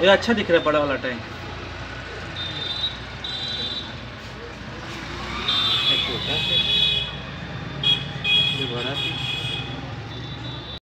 ये अच्छा दिख रहा है बड़ा वाला टैंक ये बड़ा